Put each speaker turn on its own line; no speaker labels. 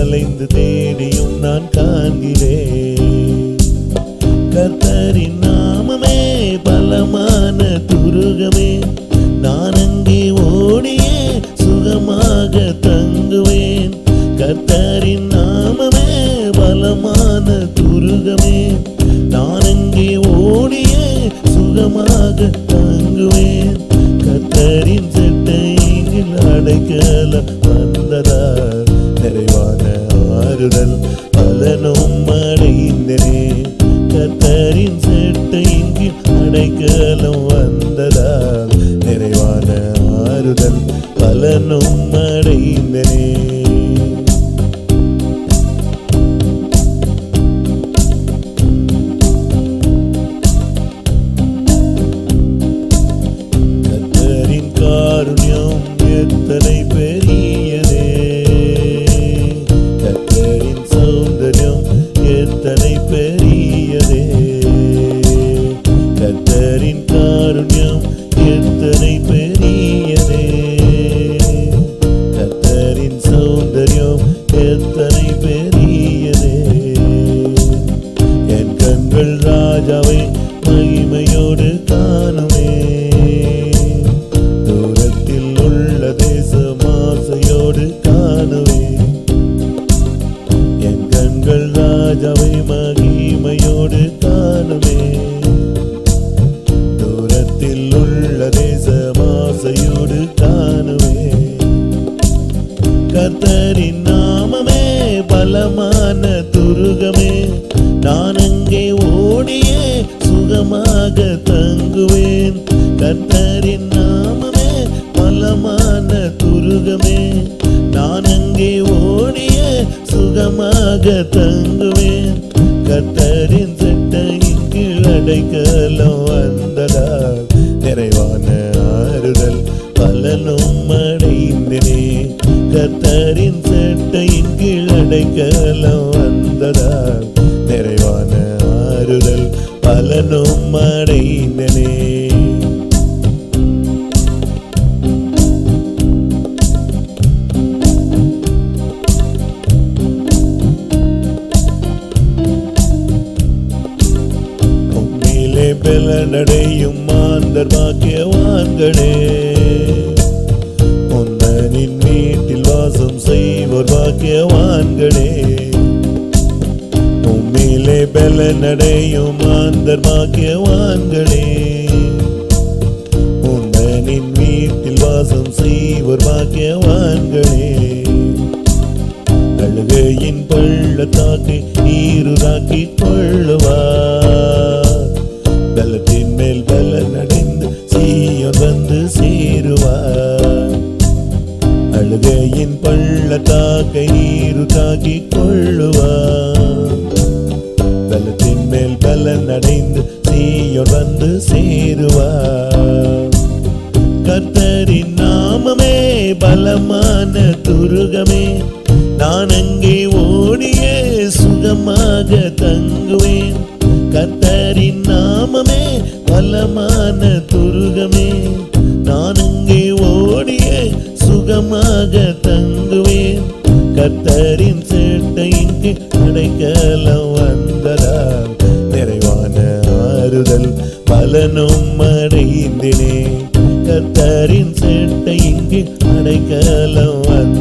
அலைந்து தேடியும் நான் காண்கிறேன். கர்த்தரின் நாமமே பலமான துருகமே. நான் அங்கே ஓடியே சுகமாக தங்குவேன். கர்த்தரின் நாமமே பலமான துருகமே. நான் அங்கே ஓடியே சுகமாக தங்குவேன். கர்த்தரின் செட்டையில் அடைக்கல வந்ததா நிறைவா ஆறுதல் பலனும் அடைந்தனே. கத்தரின் என் ராஜாவை மகிமையோடு காணுமே. தூரத்தில் உள்ள தேசம் ஆசையோடு காணுவே என் கண்கள் ராஜாவை மகிமையோடு காணுமே. தூரத்தில் உள்ள தேசம் ஆசையோடு காணுவே கத்தரின் நாமமே பலமா கர்த்தரின் சட்டையின் கீழ் அடைக்கலம் வந்ததால் நிறைவான ஆறுதல் பலனும் அடைந்தினே. கத்தரின் சட்டையின் கீழ் அடைக்கலம் வந்ததால் நிறைவான ஆறுதல் பலனும் அடைந்தனே. பெலனடையும் மாந்தர் பாக்கியவான்களே. உந்தனின் வீட்டில் வாசம் செய்வோர் பாக்கியவான்களே. உம்மிலே பெலனடையும் மாந்தர் பாக்கியவான்களே. உந்தனின் வீட்டில் வாசம் செய்வோர் பாக்கியவான்களே. அழுகையின் பள்ளத்தாக்கை நீருராக்கி கொள்ளுவார். பள்ளத்தாக்கை நீருராக்கி கொள்ளுவார் பலத்தின் மேல் பலன் அடைந்து சீயோன் வந்து சேருவா. கர்த்தரின் நாமமே பலமான துருகமே. நான் அங்கே ஓடியே சுகமாக தங்குவேன். கர்த்தரின் நாமமே பலமான துருகமே. நான் அங்கே ஓடியே சுகமாக கர்த்தரின் சேட்டையின் கீழ் அடைக்கலம் வந்ததால் நிறைவான ஆறுதல் பலனும் அடைந்தினே. கர்த்தரின் சேட்டையின் கீழ் அடைக்கலம் வந்த